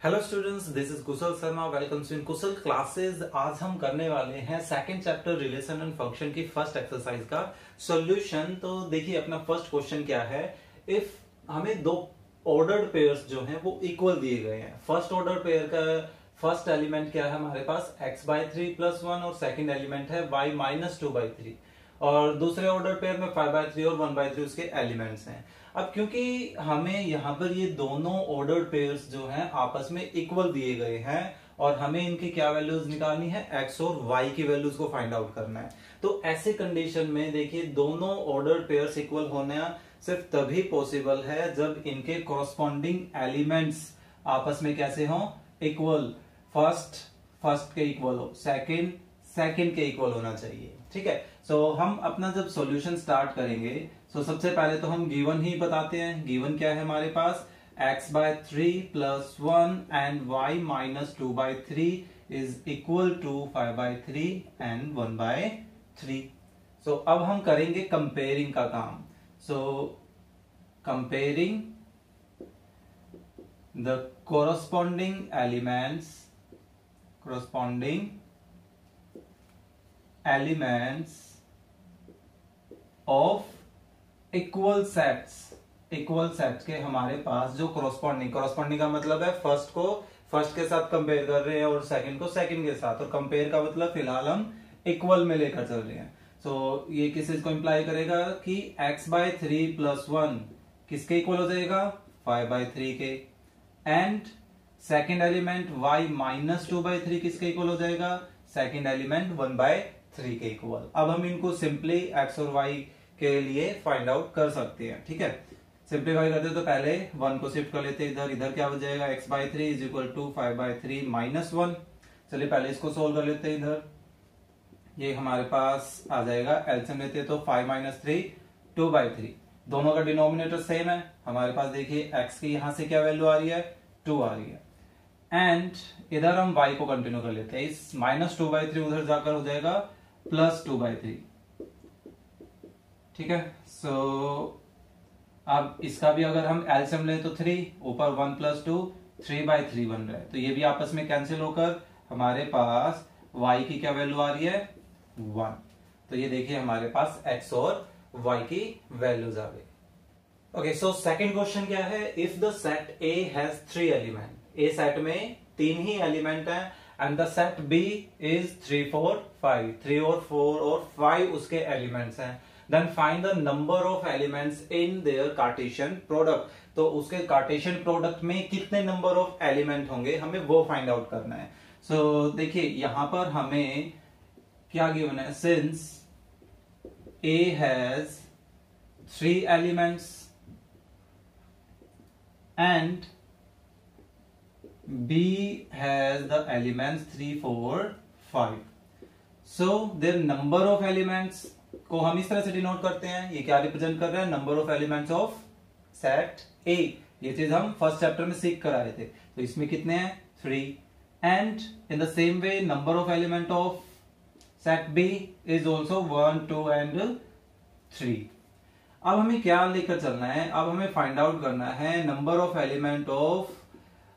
Hello students this is Kushal Sharma welcome to in Kushal classes आज हम करने वाले हैं second chapter relation and function की फ़र्स्ट एक्सरसाइज का सॉल्यूशन तो देखिए अपना फ़र्स्ट क्वेश्चन क्या है? इफ़ हमें दो ऑर्डर्ड पेयर्स जो हैं, वो इक्वल दिए गए हैं। फ़र्स्ट ऑर्डर पेयर का फ़र्स्ट एलिमेंट क्या है हमारे पास? X by three plus one और सेकेंड एलिमेंट है y minus two by three और दूसरे ऑर्डर पेयर में फाइव बाय थ्री और वन बाय थ्री उसके एलिमेंट्स हैं। अब क्योंकि हमें यहाँ पर ये दोनों ऑर्डर पेयर्स जो हैं आपस में इक्वल दिए गए हैं और हमें इनकी क्या वैल्यूज़ निकालनी है? एक्स और वाई की वैल्यूज़ को फाइंड आउट करना है। तो ऐसे कंडीशन में देखिए दोनों ऑर्डर पेयर्स इक्वल होना सिर्फ़ तभी पॉसिबल है जब इनके कॉरस्पॉन्डिंग एलिमेंट्स आपस में कैसे हो? इक्वल फ़र्स्ट फ़र्स्ट के इक्वल हो। सेकेंड सेकेंड के इक्वल होना चाहिए। ठीक है? सो so, हम अपना जब सॉल्यूशन स्टार्ट करेंगे सो so, सबसे पहले तो हम गिवन ही बताते हैं। गिवन क्या है हमारे पास? X by three plus one and y minus two by three is equal to five by three and one by three so अब हम करेंगे कंपेयरिंग का काम। So comparing the corresponding elements corresponding elements of equal sets equal sets के हमारे पास जो corresponding corresponding का मतलब है फ़र्स्ट को फ़र्स्ट के साथ कंपेयर कर रहे हैं और सेकंड को सेकंड के साथ और कंपेयर का मतलब फ़िलहाल हम इक्वल में लेकर चल रहे हैं। सो so, ये किस चीज़ को इंप्लाई करेगा कि x by three plus one किसके इक्वल हो जाएगा? फाइव बाय थ्री के। And second element y minus two by three किसके इक्वल हो जाएगा? Second element one by three के इक्वल अब हम इनको सिंपली एक्स और वाई के लिए फाइंड आउट कर सकते हैं, ठीक है? सिंप्लीफाई करते तो पहले वन को शिफ्ट कर लेते इधर इधर क्या हो जाएगा? X by three is equal to five by three minus one चलिए पहले इसको सोल्व कर लेते हैं इधर। ये हमारे पास आ जाएगा एल्सियम लेते तो five minus three two by three दोनों का डिनोमिनेटर सेम है। हमारे पास देखिए एक्स की यहाँ से क्या वैल्यू आ रही है? टू आ रही है। एंड इधर हम वाई को कंटिन्यू कर लेते हैं। इस माइनस टू बाई थ्री उधर जाकर हो जाएगा प्लस टू बाई थ्री ठीक है? सो so, अब इसका भी अगर हम एल्सियम लें तो थ्री ऊपर one plus two three by three बन रहा है। तो ये भी आपस में कैंसिल होकर हमारे पास y की क्या वैल्यू आ रही है? वन तो ये देखिए हमारे पास x और y की वैल्यूज़ आ गई। ओके सो सेकंड क्वेश्चन क्या है? If the set A has three element A set में तीन ही एलिमेंट है and the set B is three four five three और फोर और फाइव उसके एलिमेंट्स हैं। Then find the number of elements in their Cartesian product तो उसके कार्टेशियन प्रोडक्ट में कितने नंबर ऑफ़ एलिमेंट होंगे हमें वो फाइंड आउट करना है। सो so, देखिए यहाँ पर हमें क्या गिवन है? Since A has three elements and B has the elements 3, 4, 5. So their number of elements को हम इस तरह से डिनोट करते हैं, ये क्या रिप्रेजेंट कर रहे हैं? Number of elements of set A ये चीज़ हम फ़र्स्ट चैप्टर में सीख कर आए थे। तो इसमें कितने हैं? Three and in the same way number of element of set B is also one two and three अब हमें क्या लेकर चलना है? अब हमें फाइंड आउट करना है number of element of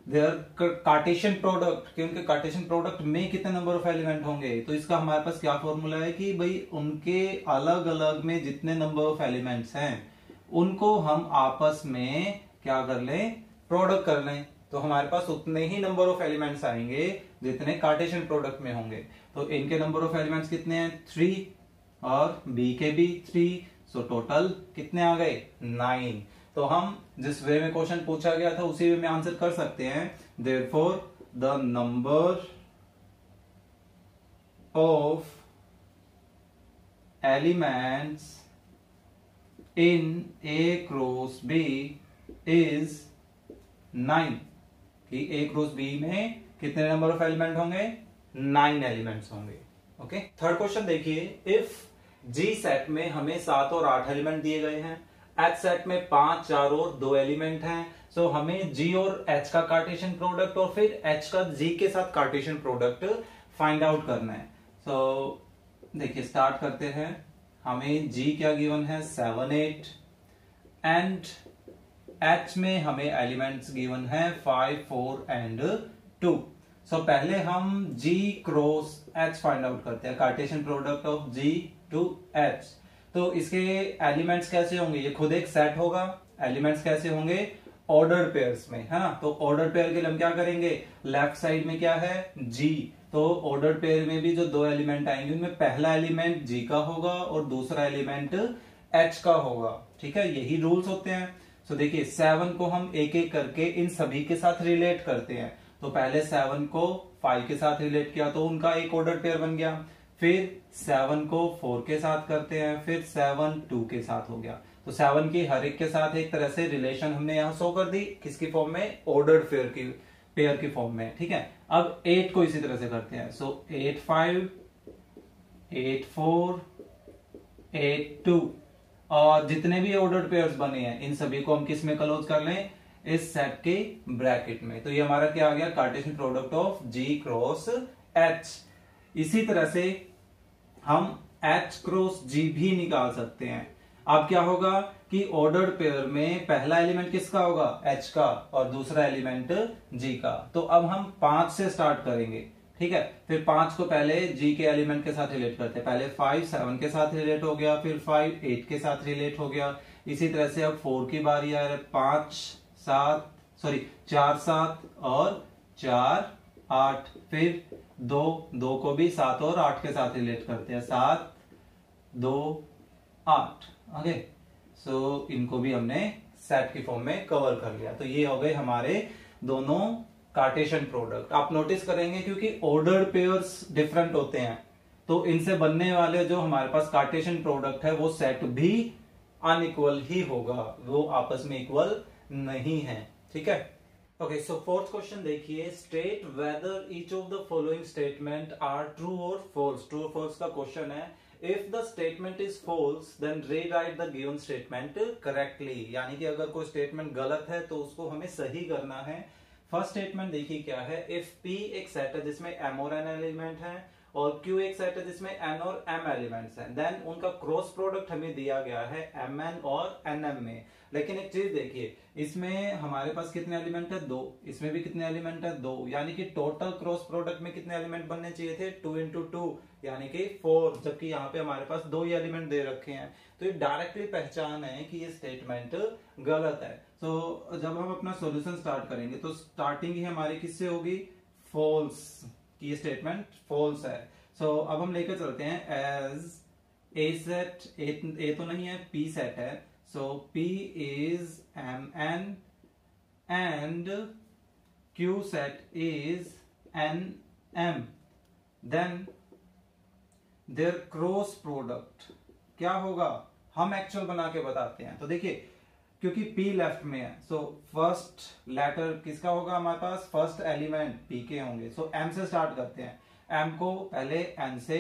their cartesian product कि उनके कार्टेशियन प्रोडक्ट में कितने नंबर ऑफ़ एलिमेंट होंगे? तो इसका हमारे पास क्या फॉर्मूला है कि भाई उनके अलग अलग में जितने नंबर ऑफ़ एलिमेंट्स हैं, उनको हम आपस में क्या कर लें? प्रोडक्ट कर लें। तो हमारे पास उतने ही नंबर ऑफ़ एलिमेंट्स आएँगे जितने कार्टेशियन प्रोडक्ट में होंगे। तो इनके नंबर ऑफ़ एलिमेंट्स कितने हैं? थ्री और बी के भी थ्री सो टोटल कितने आ गए? नाइन तो हम जिस वे में क्वेश्चन पूछा गया था, उसी वे में आंसर कर सकते हैं। Therefore the number of elements in A cross B is nine कि ए क्रॉस बी में कितने नंबर ऑफ़ एलिमेंट होंगे? नाइन एलिमेंट्स होंगे। ओके थर्ड क्वेश्चन देखिए। इफ़ जी सेट में हमें सात और आठ एलिमेंट दिए गए हैं एच सेट में पाँच चार और दो एलिमेंट हैं। सो so, हमें जी और एच का कार्टेशन प्रोडक्ट और फिर एच का जी के साथ कार्टेशन प्रोडक्ट फाइंड आउट करना है। सो so, देखिए स्टार्ट करते हैं। हमें जी क्या गिवन है? सेवन एट एंड एच में हमें एलिमेंट्स गिवन है five four and two so पहले हम G cross H find out करते हैं। Cartesian product of G to H तो इसके एलिमेंट्स कैसे होंगे? ये खुद एक सेट होगा। एलिमेंट्स कैसे होंगे? ऑर्डर पेयर्स में, है ना? तो ऑर्डर पेयर के लिए हम क्या करेंगे? लेफ़्ट साइड में क्या है? जी तो ऑर्डर पेयर में भी जो दो एलिमेंट आएँगे, उनमें पहला एलिमेंट जी का होगा और दूसरा एलिमेंट एच का होगा। ठीक है? यही रूल्स होते हैं। सो देखिए सेवन को हम एक एक करके इन सभी के साथ रिलेट करते हैं। तो पहले सेवन को फाइव के साथ रिलेट किया तो उनका एक ऑर्डर पेयर बन गया। फिर सेवन को फोर के साथ करते हैं, फिर सेवन टू के साथ हो गया। तो सेवन की हर एक के साथ एक तरह से रिलेशन हमने यहाँ शो कर दी, किसकी फॉर्म में? ऑर्डर पेयर की पेयर की फॉर्म में, ठीक है? अब एट को इसी तरह से करते हैं। So eight five eight four eight two और जितने भी ऑर्डर पेयर्स बने हैं, इन सभी को हम किसमें क्लोज कर लें? इस सेट के ब्रैकेट में। तो ये हमारा क्या आ गया? Cartesian product of G cross H इसी तरह से हम एच क्रॉस जी भी निकाल सकते हैं। अब क्या होगा कि ऑर्डर पेयर में पहला एलिमेंट किसका होगा? एच का और दूसरा एलिमेंट जी का। तो अब हम पाँच से स्टार्ट करेंगे, ठीक है? फिर पाँच को पहले जी के एलिमेंट के साथ रिलेट करते हैं। पहले फाइव सेवन के साथ रिलेट हो गया, फिर फाइव एट के साथ रिलेट हो गया। इसी तरह से अब फोर की बारी आ रहा है। पाँच, सात सॉरी चार, सात और चार, आठ, फिर दो दो को भी सात और आठ के साथ रिलेट करते हैं। सात, दो, आठ। ओके सो इनको भी हमने सेट की फॉर्म में कवर कर लिया। तो ये हो गए हमारे दोनों कार्टेशियन प्रोडक्ट आप नोटिस करेंगे क्योंकि ऑर्डर पेयर्स डिफरेंट होते हैं। तो इनसे बनने वाले जो हमारे पास कार्टेशियन प्रोडक्ट है, वो सेट भी अनइक्वल ही होगा। वो आपस में इक्वल नहीं है। ठीक है? ओके सो फोर्थ क्वेश्चन देखिए state whether each of the following statement are true और फॉल्स ट्रू और फॉल्स का क्वेश्चन है. If the statement is false then rewrite the given statement correctly यानी कि अगर कोई स्टेटमेंट गलत है तो उसको हमें सही करना है. फ़र्स्ट स्टेटमेंट देखिए क्या है. इफ़ पी एक सेट है जिसमें एमोरन एलिमेंट है और क्यू एक सेट है जिसमें एन और एम एलिमेंट्स हैं। देन उनका क्रॉस प्रोडक्ट हमें दिया गया है एम एन और एन एम में। लेकिन एक चीज़ देखिए, इसमें हमारे पास कितने एलिमेंट है? दो। इसमें भी कितने एलिमेंट है? दो। यानी कि टोटल क्रॉस प्रोडक्ट में कितने एलिमेंट बनने चाहिए थे? टू इंटू टू यानी कि फोर जबकि यहाँ पे हमारे पास दो ही एलिमेंट दे रखे हैं। तो ये डायरेक्टली पहचान है कि ये स्टेटमेंट गलत है। तो जब हम अपना सोल्यूशन स्टार्ट करेंगे तो स्टार्टिंग ही हमारी किससे होगी? फॉल्स ये स्टेटमेंट फॉल्स है। सो so, अब हम लेकर चलते हैं एज ए सेट ए तो नहीं है पी सेट है। So P is M N and Q set is N M then their cross product क्या होगा? हम एक्चुअल बना के बताते हैं। तो देखिए क्योंकि P लेफ़्ट में है। सो फ़र्स्ट लेटर किसका होगा हमारे पास? फ़र्स्ट एलिमेंट P के होंगे। सो so, M से स्टार्ट करते हैं। M को पहले N से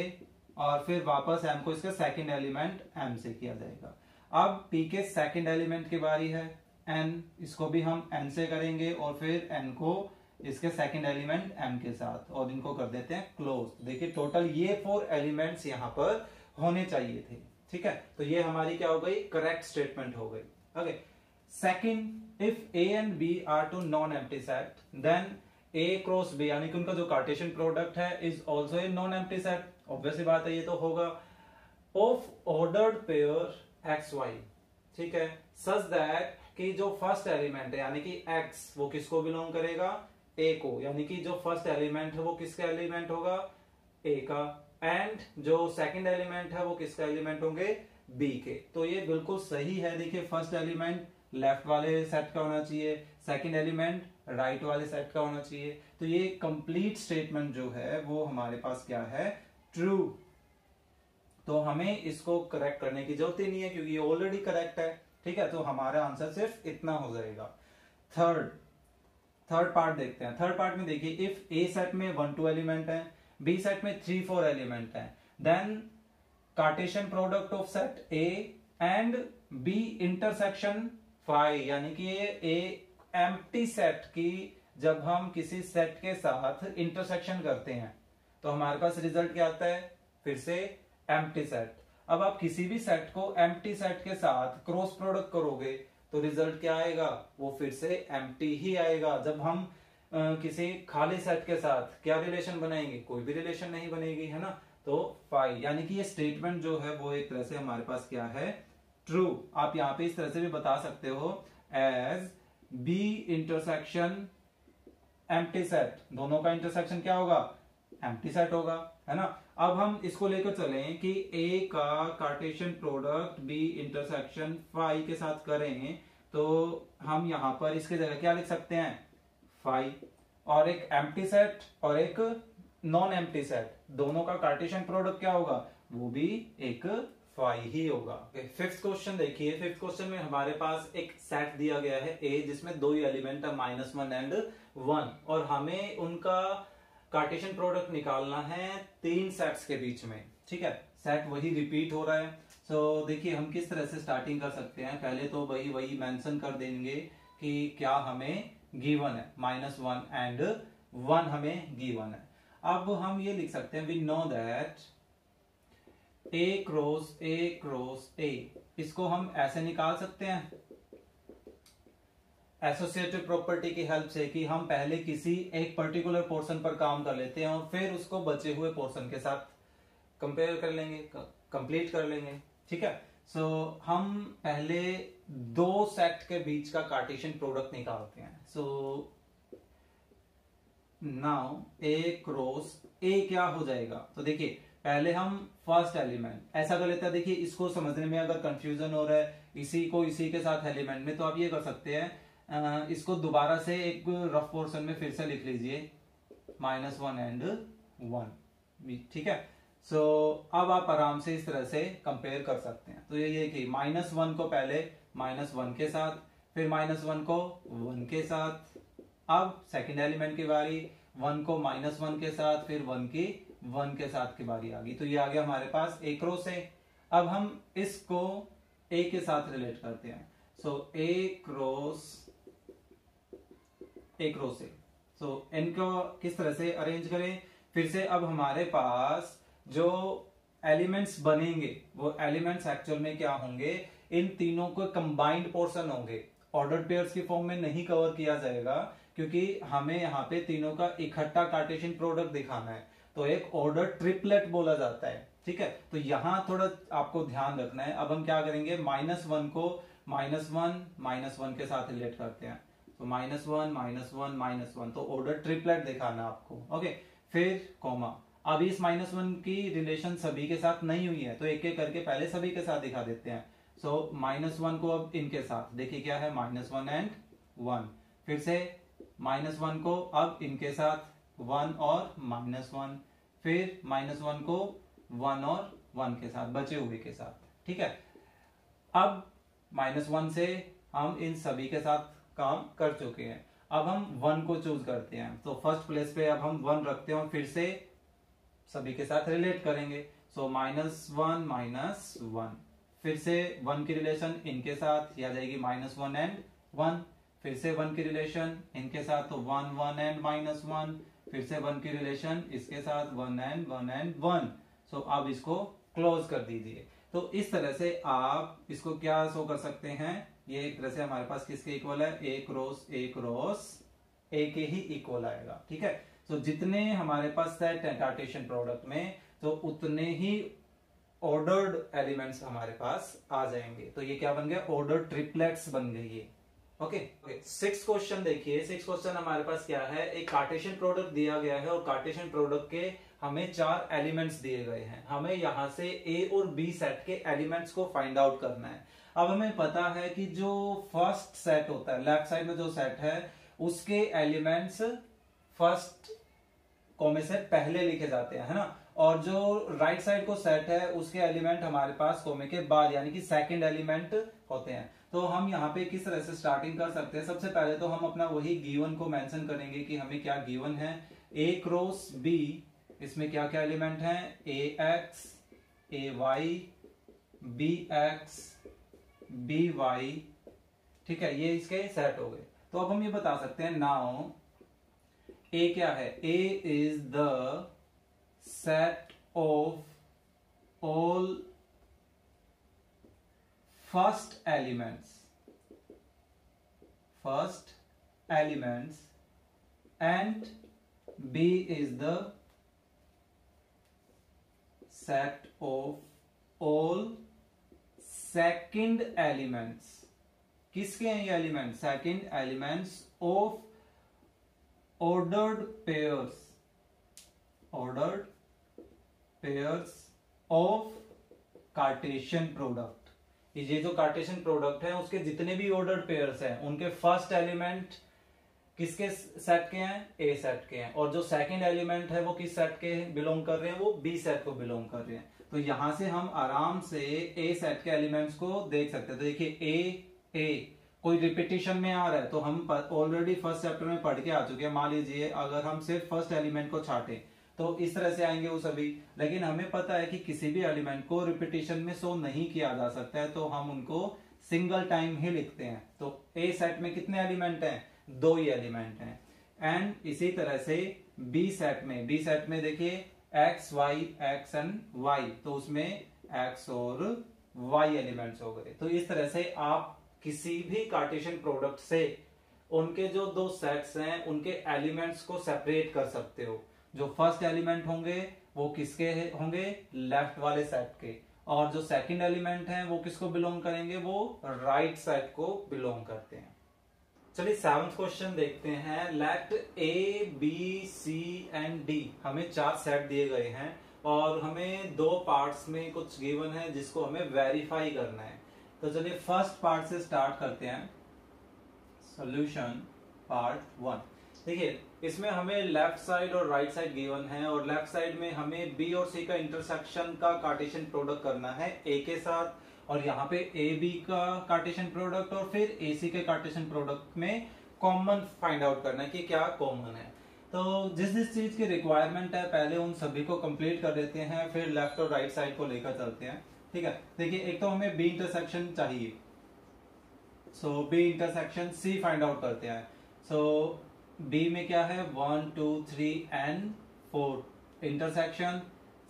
और फिर वापस M को इसका सेकंड एलिमेंट M से किया जाएगा। अब P के सेकंड एलिमेंट की बारी है। N इसको भी हम N से करेंगे और फिर N को इसके सेकंड एलिमेंट M के साथ और इनको कर देते हैं क्लोज देखिए टोटल ये फोर एलिमेंट्स यहाँ पर होने चाहिए थे। ठीक है? तो ये हमारी क्या हो गई? करेक्ट स्टेटमेंट हो गई। Okay second if A and B are two non empty set then A cross B यानी कि उनका जो कार्टेशियन प्रोडक्ट है is also a non empty set obviously बात है, ये तो होगा। Of ordered pair X Y ठीक है? सच दैट कि जो फ़र्स्ट एलिमेंट है, यानी कि एक्स वो किसको बिलोंग करेगा? ए को। यानी कि जो फ़र्स्ट एलिमेंट है, वो किसका एलिमेंट होगा? ए का। एंड जो सेकंड एलिमेंट है, वो किसका एलिमेंट होंगे? बी के। तो ये बिल्कुल सही है, देखिए फ़र्स्ट एलिमेंट लेफ़्ट वाले सेट का होना चाहिए, सेकंड एलिमेंट राइट वाले सेट का होना चाहिए। तो ये कंप्लीट स्टेटमेंट जो है, वो हमारे पास क्या है? ट्रू। तो हमें इसको करेक्ट करने की ज़रूरत ही नहीं है, क्योंकि ये ऑलरेडी करेक्ट है। ठीक है? तो हमारा आंसर सिर्फ़ इतना हो जाएगा। थर्ड थर्ड पार्ट देखते हैं। थर्ड पार्ट में देखिए इफ़ ए सेट में वन टू एलिमेंट है बी सेट में थ्री फोर एलिमेंट है then cartesian product of set A and B intersection five यानी कि ए एम्प्टी सेट की जब हम किसी सेट के साथ इंटरसेक्शन करते हैं तो हमारे पास रिज़ल्ट क्या आता है? फिर से एम्प्टी सेट अब आप किसी भी सेट को एम्प्टी सेट के साथ क्रॉस प्रोडक्ट करोगे तो रिज़ल्ट क्या आएगा? वो फिर से एम ही आएगा। जब हम आ, किसी खाली सेट के साथ क्या रिलेशन बनाएँगे? कोई भी रिलेशन नहीं बनेगी है ना? तो फाइव यानी कि ये स्टेटमेंट जो है वो एक तरह से हमारे पास क्या है? ट्रू आप यहाँ पे इस तरह से भी बता सकते हो as B intersection empty set दोनों का इंटरसेक्शन क्या होगा? एम्प्टी सेट होगा, है ना? अब हम इसको लेकर चले कि ए का cartesian product B intersection five के साथ करें तो हम यहाँ पर इसके जगह क्या लिख सकते हैं? फाइव और एक एम्प्टी सेट और एक नॉन एम्प्टी सेट दोनों का कार्टेशियन प्रोडक्ट क्या होगा? वो भी एक फाइव ही होगा। फिफ्थ क्वेश्चन देखिए। फिफ्थ क्वेश्चन में हमारे पास एक सेट दिया गया है ए जिसमें दो ही एलिमेंट है माइनस वन एंड वन और हमें उनका कार्टेशियन प्रोडक्ट निकालना है तीन सेट्स के बीच में। ठीक है? सेट वही रिपीट हो रहा है। सो so, देखिए हम किस तरह से स्टार्टिंग कर सकते हैं? पहले तो वही वही मेंशन कर देंगे कि क्या हमें गिवन है। माइनस वन एंड वन हमें गिवन है। अब हम ये लिख सकते हैं we know that A cross A cross A. इसको हम ऐसे निकाल सकते हैं। एसोसिएटिव प्रॉपर्टी की हेल्प से कि हम पहले किसी एक पर्टिकुलर पोर्शन पर काम कर लेते हैं और फिर उसको बचे हुए पोर्शन के साथ कंपेयर कर लेंगे कंप्लीट कर लेंगे। ठीक है? सो so, हम पहले दो सेट के बीच का कार्टेशियन प्रोडक्ट निकालते हैं। सो नाउ ए क्रॉस ए क्या हो जाएगा? तो देखिए पहले हम फ़र्स्ट एलिमेंट ऐसा कर लेते हैं देखिए इसको समझने में अगर कंफ्यूजन हो रहा है इसी को इसी के साथ एलिमेंट में तो आप ये कर सकते हैं इसको दोबारा से एक रफ पोर्शन में फिर से लिख लीजिए माइनस वन एंड वन ठीक है? सो so, अब आप आराम से इस तरह से कंपेयर कर सकते हैं। तो ये कि माइनस वन को पहले माइनस वन के साथ फिर माइनस वन को वन के साथ अब सेकेंड एलिमेंट की बारी वन को माइनस वन के साथ फिर वन की वन के साथ की बारी आ गई। तो ये आ गया हमारे पास ए क्रॉस ए अब हम इसको ए के साथ रिलेट करते हैं। सो ए क्रॉस ए क्रॉस ए सो इनको किस तरह से अरेंज करें? फिर से अब हमारे पास जो एलिमेंट्स बनेंगे, वो एलिमेंट्स एक्चुअल में क्या होंगे? इन तीनों को कंबाइंड पोर्शन होंगे। ऑर्डर पेयर्स की फॉर्म में नहीं कवर किया जाएगा, क्योंकि हमें यहाँ पे तीनों का इकट्ठा कार्टेशियन प्रोडक्ट दिखाना है। तो एक ऑर्डर ट्रिपलेट बोला जाता है, ठीक है? तो यहाँ थोड़ा आपको ध्यान रखना है। अब हम क्या करेंगे? माइनस वन को माइनस वन माइनस वन के साथ रिलेट करते हैं। तो minus one minus one minus one तो ऑर्डर ट्रिपलेट दिखाना आपको ओके फिर कॉमा अब इस माइनस वन की रिलेशन सभी के साथ नहीं हुई है तो एक एक करके पहले सभी के साथ दिखा देते हैं। सो माइनस वन को अब इनके साथ, देखिए क्या है? माइनस वन एंड वन फिर से माइनस वन को अब इनके साथ वन और माइनस वन, फिर माइनस वन को वन और वन के साथ, बचे हुए के साथ, ठीक है? अब माइनस वन से हम इन सभी के साथ काम कर चुके हैं। अब हम वन को चूज़ करते हैं। तो फ़र्स्ट प्लेस पे अब हम वन रखते हैं फिर से सभी के साथ रिलेट करेंगे। So minus one minus one फिर से वन की रिलेशन इनके साथ आ जाएगी माइनस वन एंड वन फिर से वन की रिलेशन इनके साथ तो one one and minus one फिर से वन की रिलेशन इसके साथ one and one and one so अब इसको क्लोज कर दीजिए। तो इस तरह से आप इसको क्या शो कर सकते हैं? ये एक तरह से हमारे पास किसके इक्वल है? ए क्रॉस ए क्रॉस ए के ही इक्वल आएगा। ठीक है? तो जितने हमारे पास सेट है कार्टेशियन प्रोडक्ट में तो उतने ही ऑर्डर्ड एलिमेंट्स हमारे पास आ जाएँगे। तो ये क्या बन गया? ऑर्डर ट्रिपलेट्स बन गई ये। ओके सिक्स क्वेश्चन देखिए. सिक्स क्वेश्चन हमारे पास क्या है? एक कार्टेशियन प्रोडक्ट दिया गया है और कार्टेशियन प्रोडक्ट के हमें चार एलिमेंट्स दिए गए हैं. हमें यहाँ से ए और बी सेट के एलिमेंट्स को फाइंड आउट करना है. अब हमें पता है कि जो फ़र्स्ट सेट होता है लेफ़्ट साइड में जो सेट है, उसके एलिमेंट्स फ़र्स्ट कॉमे से पहले लिखे जाते हैं, है ना? और जो राइट साइड को सेट है, उसके एलिमेंट हमारे पास कोमे के बाद, यानी कि सेकंड एलिमेंट होते हैं. तो हम यहाँ पे किस तरह से स्टार्टिंग कर सकते हैं? सबसे पहले तो हम अपना वही गिवन को मेंशन करेंगे कि हमें क्या गिवन है। ए क्रॉस बी इसमें क्या क्या एलिमेंट है? A X A Y B X B Y ठीक है? ये इसके सेट हो गए। तो अब हम ये बता सकते हैं नाउ ए क्या है? A is the set of first elements first elements and B is the set of all second elements. किसके हैं ये element second elements of ordered pairs ordered pairs of cartesian product ये जो cartesian product है, उसके जितने भी ordered pairs हैं, उनके फ़र्स्ट एलिमेंट किसके सेट के हैं? ए सेट के हैं। और जो सेकंड एलिमेंट है, वो किस सेट के बिलोंग कर रहे हैं? वो बी सेट को बिलोंग कर रहे हैं। तो यहाँ से हम आराम से ए सेट के एलिमेंट्स को देख सकते हैं। तो देखिए ए ए कोई रिपीटिशन में आ रहा है तो हम ऑलरेडी फ़र्स्ट चैप्टर में पढ़ के आ चुके हैं। मान लीजिए, अगर हम सिर्फ़ फ़र्स्ट एलिमेंट को छाटे तो इस तरह से आएँगे वो सभी। लेकिन हमें पता है कि किसी भी एलिमेंट को रिपीटिशन में शो नहीं किया जा सकता है तो हम उनको सिंगल टाइम ही लिखते हैं। तो ए सेट में कितने एलिमेंट हैं? दो ही एलिमेंट हैं। एंड इसी तरह से बी सेट में बी सेट में देखिए X Y X and Y तो उसमें एक्स और वाई एलिमेंट्स हो गए। तो इस तरह से आप किसी भी कार्टेशियन प्रोडक्ट से उनके जो दो सेट्स हैं, उनके एलिमेंट्स को सेपरेट कर सकते हो। जो फ़र्स्ट एलिमेंट होंगे, वो किसके होंगे? लेफ़्ट वाले सेट के। और जो सेकंड एलिमेंट है, वो किसको बिलोंग करेंगे? वो राइट right सेट को बिलोंग करते हैं। चलिए सेवंथ क्वेश्चन देखते हैं। Let A B C and D हमें चार सेट दिए गए हैं और हमें दो पार्ट्स में कुछ गिवन है जिसको हमें वेरीफाई करना है। तो चलिए फ़र्स्ट पार्ट से स्टार्ट करते हैं। सॉल्यूशन पार्ट वन देखिए इसमें हमें लेफ़्ट साइड और राइट साइड गिवन है और लेफ़्ट साइड में हमें बी और सी का इंटरसेक्शन का कार्टेशियन प्रोडक्ट करना है ए के साथ और यहाँ पे ए बी का कार्टेशियन प्रोडक्ट और फिर ए सी के कार्टेशियन प्रोडक्ट में कॉमन फाइंड आउट करना है कि क्या कॉमन है। तो जिस जिस चीज़ की रिक्वायरमेंट है पहले उन सभी को कंप्लीट कर देते हैं फिर लेफ़्ट और राइट साइड को लेकर चलते हैं। ठीक है? देखिए एक तो हमें बी इंटरसेक्शन चाहिए। So B intersection C find out करते हैं। सो so, बी में क्या है? One two three and four intersection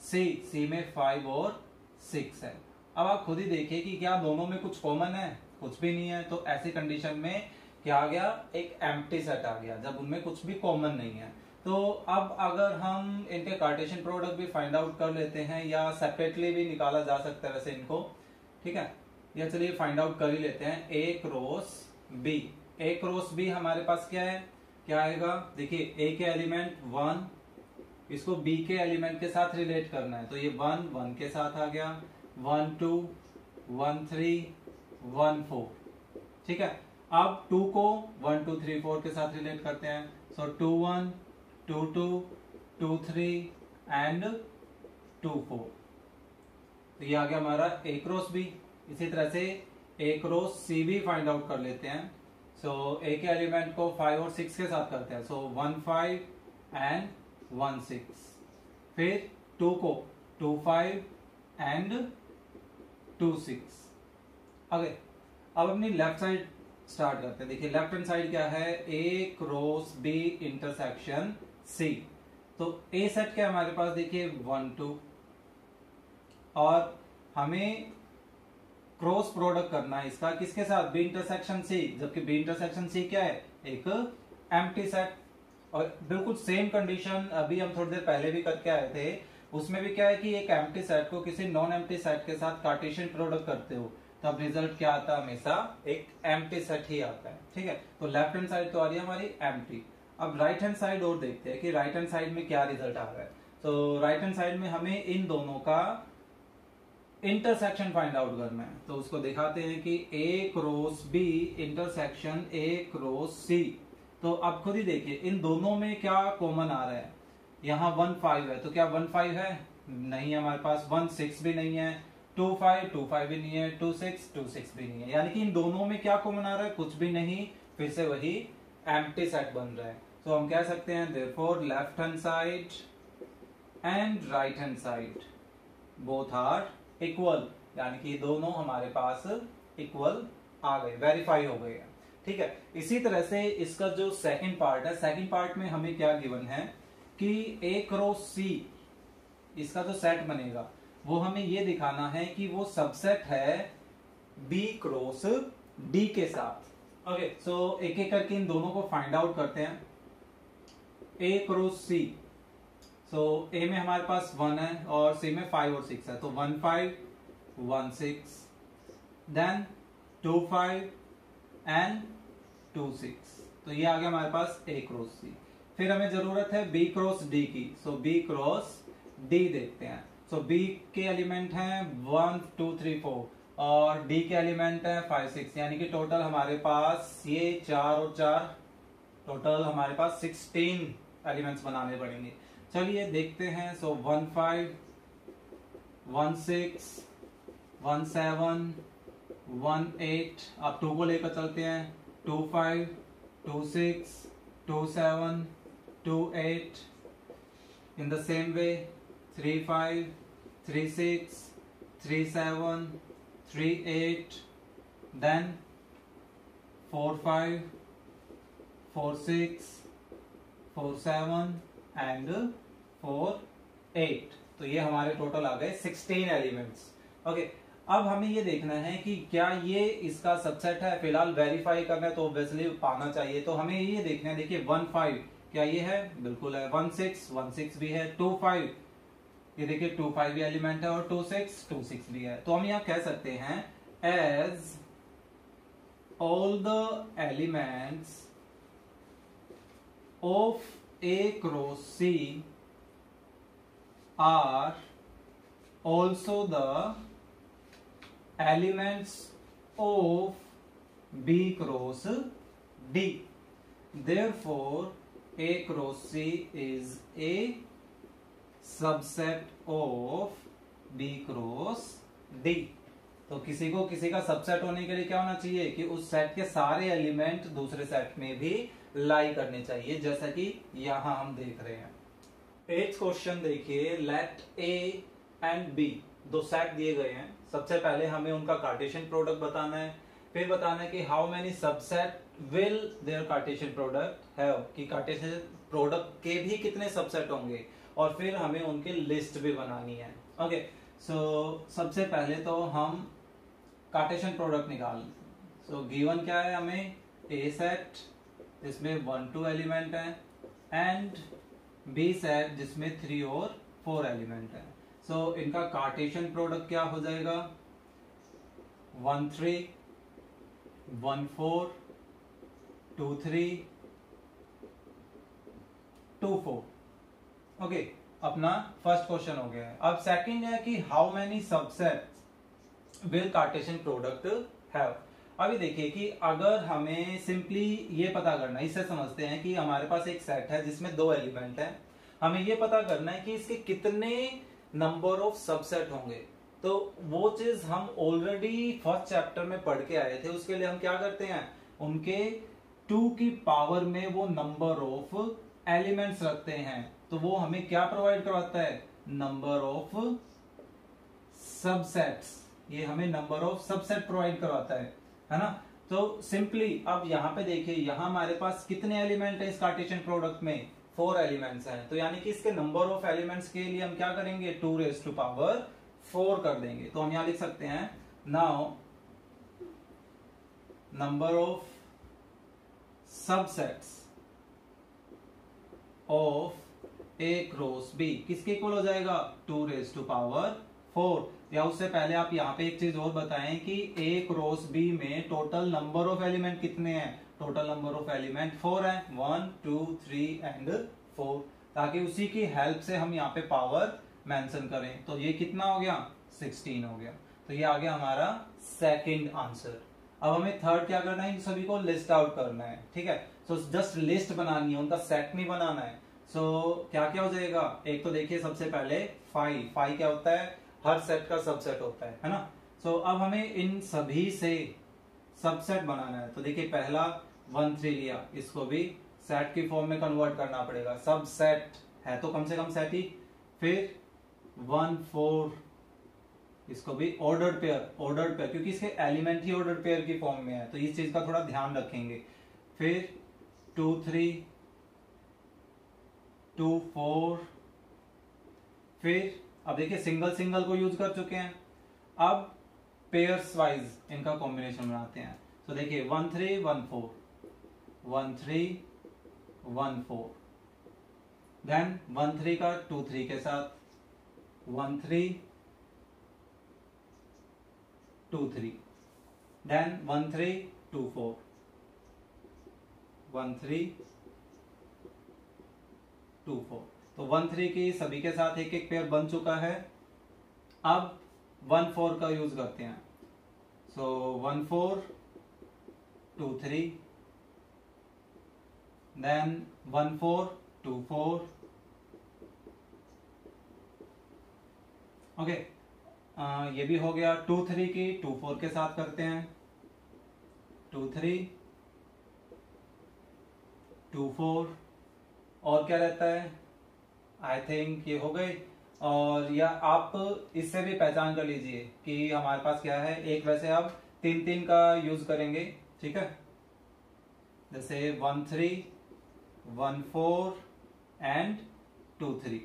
C C में फाइव और सिक्स है. अब आप खुद ही देखिए कि क्या दोनों में कुछ कॉमन है? कुछ भी नहीं है तो ऐसी कंडीशन में क्या आ गया? एक एम्प्टी सेट आ गया, जब उनमें कुछ भी कॉमन नहीं है. तो अब अगर हम इनके कार्टेशियन प्रोडक्ट भी फाइंड आउट कर लेते हैं या सेपरेटली भी निकाला जा सकता है वैसे इनको, ठीक है? या चलिए फाइंड आउट कर ही लेते हैं. A cross B A cross B हमारे पास क्या है? क्या आएगा? देखिए ए के एलिमेंट वन इसको बी के एलिमेंट के साथ रिलेट करना है। तो ये वन वन के साथ आ गया। One two one three one four ठीक है? अब टू को वन टू थ्री फोर के साथ रिलेट करते हैं। So two one two two two three and two four तो ये आ गया हमारा ए क्रॉस बी इसी तरह से ए क्रॉस सी भी फाइंड आउट कर लेते हैं। सो ए के एलिमेंट को फाइव और सिक्स के साथ करते हैं. So one five and one six फिर टू को two five and two six अगे अब अपनी लेफ़्ट साइड स्टार्ट करते हैं. देखिए लेफ़्ट हैंड साइड क्या है? A cross B intersection C तो ए सेट क्या हमारे पास? देखिए वन टू और हमें क्रॉस प्रोडक्ट करना है। इसका किसके साथ? बी इंटरसेक्शन सी जबकि बी इंटरसेक्शन सी क्या है? एक एम्प्टी सेट और बिल्कुल सेम कंडीशन अभी हम थोड़ी देर पहले भी करके आए थे। उसमें भी क्या है कि एक एम्प्टी सेट को किसी नॉन एम्प्टी सेट के साथ कार्टेशियन प्रोडक्ट करते हो। तो अब रिज़ल्ट क्या आता है? हमेशा एक एम्प्टी सेट ही आता है। ठीक है? तो लेफ़्ट हैंड साइड तो आ रही है हमारी एम्प्टी अब राइट हैंड साइड और देखते हैं कि राइट हैंड साइड में क्या रिज़ल्ट आ रहा है। तो राइट हैंड साइड में हमें इन दोनों का इंटरसेक्शन फाइंड आउट करना है। तो उसको दिखाते हैं कि A cross B intersection A cross C तो अब खुद ही देखिए, इन दोनों में क्या कॉमन आ रहा है? यहाँ वन फाइव है तो क्या वन फाइव है? नहीं हमारे पास वन सिक्स भी नहीं है टू फाइव टू फाइव भी नहीं है टू सिक्स टू सिक्स भी नहीं है। यानी कि इन दोनों में क्या कॉमन आ रहा है? कुछ भी नहीं, फिर से वही एम्प्टी सेट बन रहा है। तो हम कह सकते हैं therefore left hand side and right hand side both are equal यानी कि दोनों हमारे पास इक्वल आ गए वेरीफाई हो गए ठीक है? इसी तरह से इसका जो सेकंड पार्ट है सेकंड पार्ट में हमें क्या गिवन है? कि ए क्रॉस सी इसका जो सेट बनेगा, वो हमें ये दिखाना है कि वो सबसेट है बी क्रॉस डी के साथ। ओके सो एक एक करके इन दोनों को फाइंड आउट करते हैं। ए क्रॉस सी सो ए में हमारे पास वन है और सी में फाइव और सिक्स है। तो one five one six then two five and two six तो ये आ गया हमारे पास ए क्रॉस सी फिर हमें ज़रूरत है बी क्रॉस डी की। सो बी क्रॉस डी देखते हैं। सो so, बी के एलिमेंट हैं वन टू थ्री फोर और डी के एलिमेंट है फाइव सिक्स यानी कि टोटल हमारे पास ये चार और चार टोटल हमारे पास सिक्सटीन एलिमेंट्स बनाने पड़ेंगे। चलिए देखते हैं। So one five one six one seven one eight आप टू को लेकर चलते हैं। Two five two six two seven two eight in the same way three five three six three seven 3 8 then 4 5 4 6 4 7 and 4 8 तो ये हमारे टोटल आ गए 16 elements okay अब हमें ये देखना है कि क्या ये इसका सबसेट है? फ़िलहाल वेरीफाई करना है तो ऑब्वियसली पाना चाहिए। तो हमें ये देखना है, देखिए वन फाइव क्या ये है? बिल्कुल है। वन सिक्स वन सिक्स भी है टू फाइव ये देखिए टू फाइव भी एलिमेंट है और टू सिक्स टू सिक्स भी है। तो हम यहाँ कह सकते हैं as all the elements of A cross C are also the elements of B cross D therefore A cross C is a subset of B cross D तो किसी को किसी का सबसेट होने के लिए क्या होना चाहिए कि उस सेट के सारे एलिमेंट दूसरे सेट में भी लाई करने चाहिए जैसा कि यहाँ हम देख रहे हैं। एट क्वेश्चन देखिए लेट ए एंड बी दो सेट दिए गए हैं। सबसे पहले हमें उनका कार्टेशियन प्रोडक्ट बताना है फिर बताना है कि how many subset will there cartesian product है कि कार्टेशियन प्रोडक्ट के भी कितने सबसेट होंगे और फिर हमें उनकी लिस्ट भी बनानी है। ओके सो so, सबसे पहले तो हम कार्टेशन प्रोडक्ट निकाल सो so, गिवन क्या है हमें? ए सेट जिसमें वन टू एलिमेंट है एंड बी सेट जिसमें थ्री और फोर एलिमेंट है। सो so, इनका कार्टेशन प्रोडक्ट क्या हो जाएगा? One three one four two three two four okay अपना फ़र्स्ट क्वेश्चन हो गया है। अब सेकंड है कि how many subset will cartesian product have अभी देखिए कि अगर हमें सिंपली ये पता करना इससे समझते हैं कि हमारे पास एक सेट है जिसमें दो एलिमेंट है। हमें ये पता करना है कि इसके कितने नंबर ऑफ़ सबसेट होंगे। तो वो चीज़ हम ऑलरेडी फ़र्स्ट चैप्टर में पढ़ के आए थे, उसके लिए हम क्या करते हैं? उनके टू की पावर में वो नंबर ऑफ़ एलिमेंट्स रखते हैं। तो वो हमें क्या प्रोवाइड करवाता है? नंबर ऑफ़ सबसेट्स ये हमें नंबर ऑफ़ सबसेट प्रोवाइड करवाता है। है ना? तो सिंपली अब यहाँ पे देखिए, यहाँ हमारे पास कितने एलिमेंट है इस कार्टेशियन प्रोडक्ट में? फोर एलिमेंट्स हैं। तो यानी कि इसके नंबर ऑफ़ एलिमेंट्स के लिए हम क्या करेंगे? Two raise to power four कर देंगे। तो हम यहाँ लिख सकते हैं now number of subsets of A cross B किसके इक्वल हो जाएगा? Two raise to power four या उससे पहले आप यहाँ पे एक चीज़ और बताएँ कि ए क्रॉस बी में टोटल नंबर ऑफ़ एलिमेंट कितने हैं? Total number of element four है. One two three and four ताकि उसी की हेल्प से हम यहाँ पे पावर मेंशन करें। तो ये कितना हो गया? सिक्सटीन हो गया। तो ये आ गया हमारा सेकंड आंसर अब हमें थर्ड क्या करना है? इन सभी को लिस्ट आउट करना है। ठीक है? सो जस्ट लिस्ट बनानी है। उनका सेट नहीं बनाना है। सो so, क्या क्या हो जाएगा? एक तो देखिए सबसे पहले फाइव फाइव क्या होता है? हर सेट का सबसेट होता है है ना? सो so, अब हमें इन सभी से सबसेट बनाना है। तो देखिए पहला वन थ्री लिया। इसको भी सेट की फॉर्म में कन्वर्ट करना पड़ेगा। सब सेट है तो कम से कम सेट ही। फिर वन फोर इसको भी ऑर्डर पेयर ऑर्डर पेयर क्योंकि इसके एलिमेंट ही ऑर्डर पेयर की फॉर्म में है तो इस चीज़ का थोड़ा ध्यान रखेंगे। फिर टू थ्री टू फोर फिर अब देखिए सिंगल सिंगल को यूज़ कर चुके हैं। अब पेयर्स वाइज इनका कॉम्बिनेशन बनाते हैं। तो देखिए one three one four one three one four then one three का टू थ्री के साथ one three two three then one three two four one three two four तो वन थ्री की सभी के साथ एक एक पेयर बन चुका है। अब वन फोर का यूज़ करते हैं। So one four, two three then one four, two four. Okay ये भी हो गया। टू थ्री की टू फोर के साथ करते हैं। टू थ्री, टू फोर, और क्या रहता है? आई थिंक ये हो गए। और या आप इससे भी पहचान कर लीजिए कि हमारे पास क्या है। एक वैसे आप तीन तीन का यूज़ करेंगे, ठीक है? जैसे one three one four and two three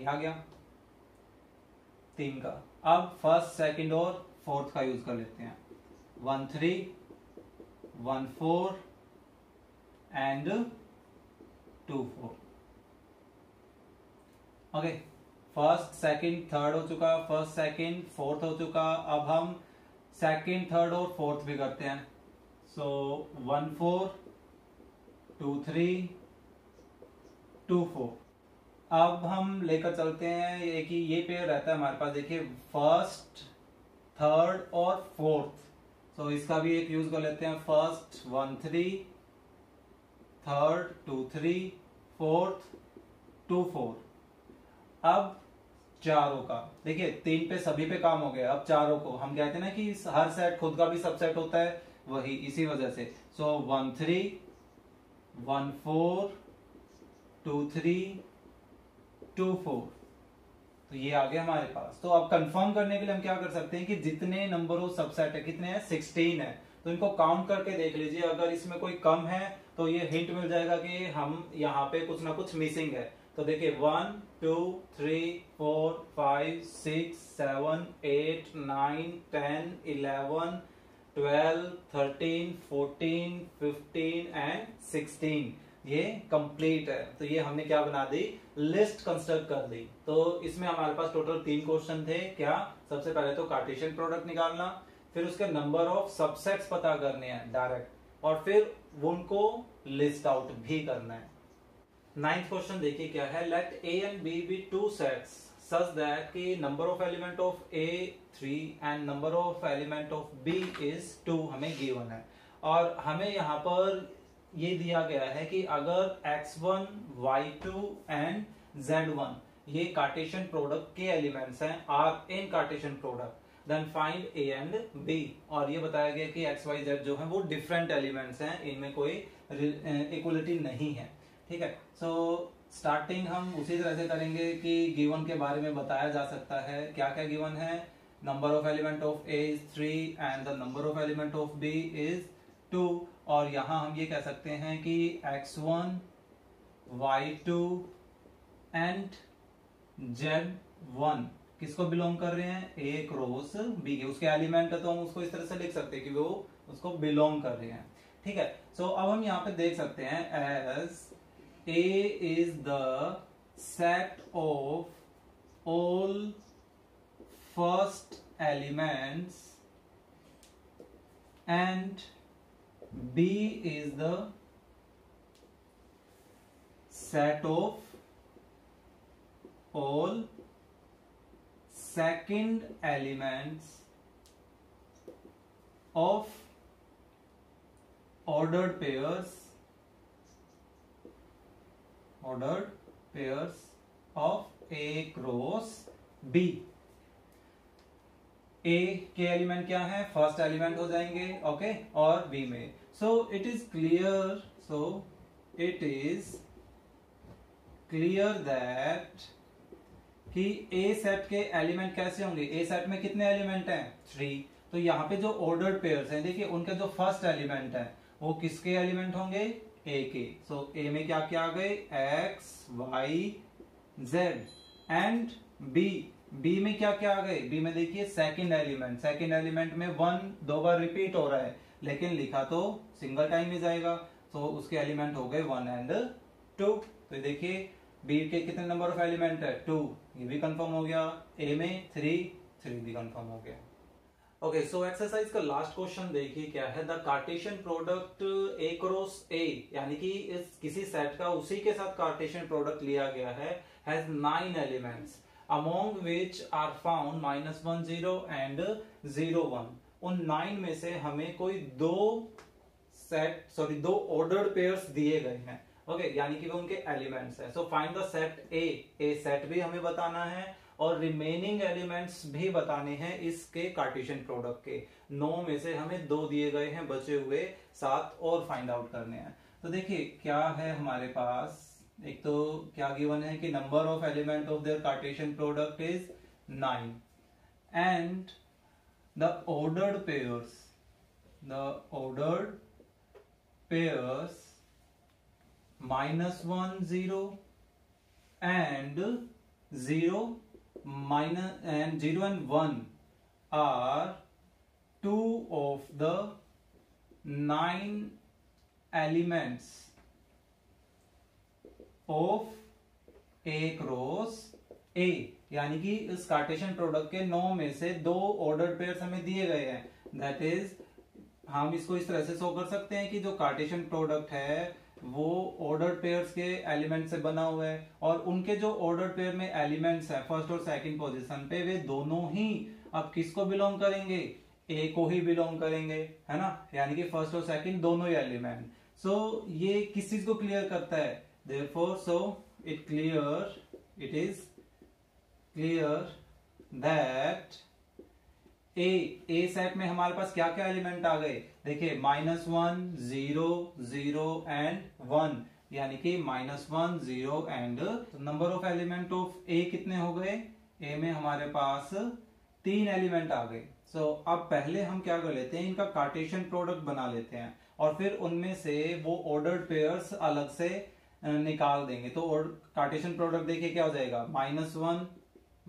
ये आ गया। तीन का। अब फ़र्स्ट सेकंड और फोर्थ का यूज़ कर लेते हैं। One three one four and two four okay first second third हो चुका फ़र्स्ट सेकंड फोर्थ हो चुका अब हम सेकंड थर्ड और फोर्थ भी करते हैं। So one four two three two four अब हम लेकर चलते हैं ये कि ये पेयर रहता है हमारे पास देखिए फ़र्स्ट थर्ड और फोर्थ सो so, इसका भी एक यूज़ कर लेते हैं first one three third two three fourth two four अब चारों का। देखिए, तीन पे सभी पे काम हो गया। अब चारों को। हम कहते हैं ना कि हर सेट खुद का भी सबसेट होता है, वही इसी वजह से। So one three one four two three two four तो ये आ गया हमारे पास। तो अब कंफर्म करने के लिए हम क्या कर सकते हैं कि जितने नंबर सबसेट है, कितने हैं? सिक्सटीन है। तो इनको काउंट करके देख लीजिए। अगर इसमें कोई कम है तो ये हिंट मिल जाएगा कि हम यहाँ पे कुछ ना कुछ मिसिंग है। तो देखिए one two three four five six seven eight nine ten eleven twelve thirteen fourteen fifteen and sixteen ये कंप्लीट है। तो ये हमने क्या बना दी? लिस्ट कंस्ट्रक्ट कर दी तो इसमें हमारे पास टोटल तीन क्वेश्चन थे। क्या? सबसे पहले तो कार्टेशियन प्रोडक्ट निकालना, फिर उसके नंबर ऑफ़ सबसेट्स पता करने हैं डायरेक्ट और फिर उनको लिस्ट आउट भी करना है। नाइन्थ क्वेश्चन देखिए क्या है। Let A and B be two sets such that कि number of element of A three and number of element of B is two हमें गिवन है। और हमें यहाँ पर ये दिया गया है कि अगर x1, y2 एंड z1 ये कार्टेशियन प्रोडक्ट के एलिमेंट्स हैं are in Cartesian product then find A and B और ये बताया गया कि एक्स वाई जेड जो है वो डिफरेंट एलिमेंट्स हैं इनमें कोई इक्वलिटी नहीं है। ठीक है? सो so, स्टार्टिंग हम उसी तरह से करेंगे कि गिवन के बारे में बताया जा सकता है। क्या क्या गिवन है? Number of element of A is three and the number of element of B is two और यहाँ हम ये कह सकते हैं कि x one y two and z one किसको बिलोंग कर रहे हैं? ए क्रॉस बी के। उसके एलिमेंट है तो हम उसको इस तरह से लिख सकते हैं कि वो उसको बिलोंग कर रहे हैं। ठीक है? सो so, अब हम यहाँ पे देख सकते हैं as A is the set of all first elements and B is the set of all second elements of ordered pairs ordered pairs of A cross B. A के एलिमेंट क्या है? फ़र्स्ट एलिमेंट हो जाएँगे okay okay? और B में। So it is clear so it is clear that कि A set के element कैसे होंगे? ए सेट में कितने एलिमेंट हैं? थ्री तो यहाँ पे जो ऑर्डर्ड पेयर्स हैं, देखिए, उनके जो फ़र्स्ट एलिमेंट है, वो किसके एलिमेंट होंगे? ए के सो ए में क्या क्या आ गए? X y z and B B में क्या क्या आ गए? बी में देखिए सेकंड एलिमेंट सेकंड एलिमेंट में वन दो बार रिपीट हो रहा है। लेकिन लिखा तो सिंगल टाइम में जाएगा। तो उसके एलिमेंट हो गए वन एंड टू तो देखिए बी के कितने नंबर ऑफ़ एलिमेंट है? टू ये भी कंफर्म हो गया। ए में थ्री थ्री भी कंफर्म हो गया। ओके सो एक्सरसाइज का लास्ट क्वेश्चन देखिए क्या है? The Cartesian product A cross A यानी कि इस किसी सेट का उसी के साथ कार्टेशियन प्रोडक्ट लिया गया है has nine elements among which are found minus one zero and zero one उन नाइन में से हमें कोई दो सेट सॉरी दो ऑर्डर्ड पेयर्स दिए गए हैं। ओके okay, यानी कि वो उनके एलिमेंट्स है। So find the set A A set भी हमें बताना है और रिमेनिंग एलिमेंट्स भी बताने हैं इसके कार्टेशियन प्रोडक्ट के। नौ में से हमें दो दिए गए हैं, बचे हुए सात और फाइंड आउट करने हैं। तो देखिए, क्या है हमारे पास? एक तो क्या गिवन है कि number of element of their Cartesian product is nine and the ordered pairs the ordered pairs minus one zero and zero minus, and 0 and 1 are two of the nine elements of A cross A. यानी कि इस cartesian product के नौ में से दो order pair हमें दिए गए हैं। दैट इज़ हम इसको इस तरह से शो कर सकते हैं कि जो कार्टेशियन प्रोडक्ट है वो ऑर्डर पेयर्स के एलिमेंट से बना हुआ है और उनके जो ऑर्डर पेयर में एलिमेंट्स है फ़र्स्ट और सेकंड पोजीशन पे वे दोनों ही अब किसको बिलोंग करेंगे? ए को ही बिलोंग करेंगे है ना? यानी कि फ़र्स्ट और सेकंड दोनों ही एलिमेंट सो so, ये किस चीज़ को क्लियर करता है? Therefore so it clear it is clear that A A set में हमारे पास क्या क्या एलिमेंट आ गए? देखिए minus one zero zero and one यानी कि minus one zero and number of element of A कितने हो गए? ए में हमारे पास तीन एलिमेंट आ गए। सो so, अब पहले हम क्या कर लेते हैं? इनका कार्टेशियन प्रोडक्ट बना लेते हैं। और फिर उनमें से वो ऑर्डर्ड पेयर्स अलग से निकाल देंगे। तो कार्टेशियन प्रोडक्ट देखिए क्या हो जाएगा? माइनस वन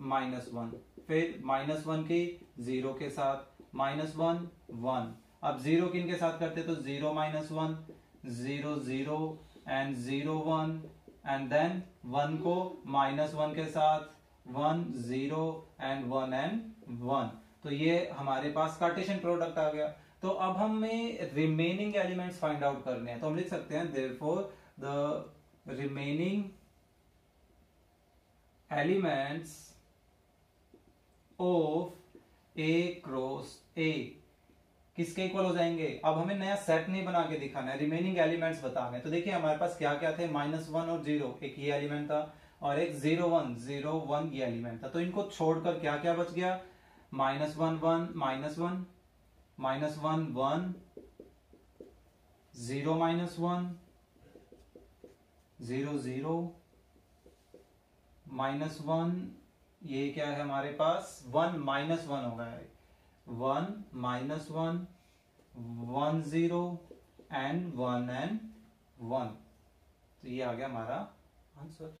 माइनस वन फिर माइनस वन की ज़ीरो के साथ माइनस वन वन अब ज़ीरो किन के साथ करते तो zero minus one zero zero and zero one and then one को माइनस वन के साथ one zero and one and one तो ये हमारे पास कार्टेशियन प्रोडक्ट आ गया। तो अब हमें रिमेनिंग एलिमेंट्स फाइंड आउट करने हैं। तो हम लिख सकते हैं therefore the remaining elements of A cross A किसके इक्वल हो जाएँगे? अब हमें नया सेट नहीं बना के दिखाना है रिमेनिंग एलिमेंट्स बताने तो देखिए हमारे पास क्या क्या थे? माइनस वन और ज़ीरो एक ये एलिमेंट था और एक ज़ीरो वन ज़ीरो वन ये एलिमेंट था। तो इनको छोड़कर क्या क्या बच गया? Minus one one minus one minus one one zero minus one zero zero minus one ये क्या है हमारे पास? वन माइनस वन हो होगा one minus one one zero and one and one तो ये आ गया हमारा आंसर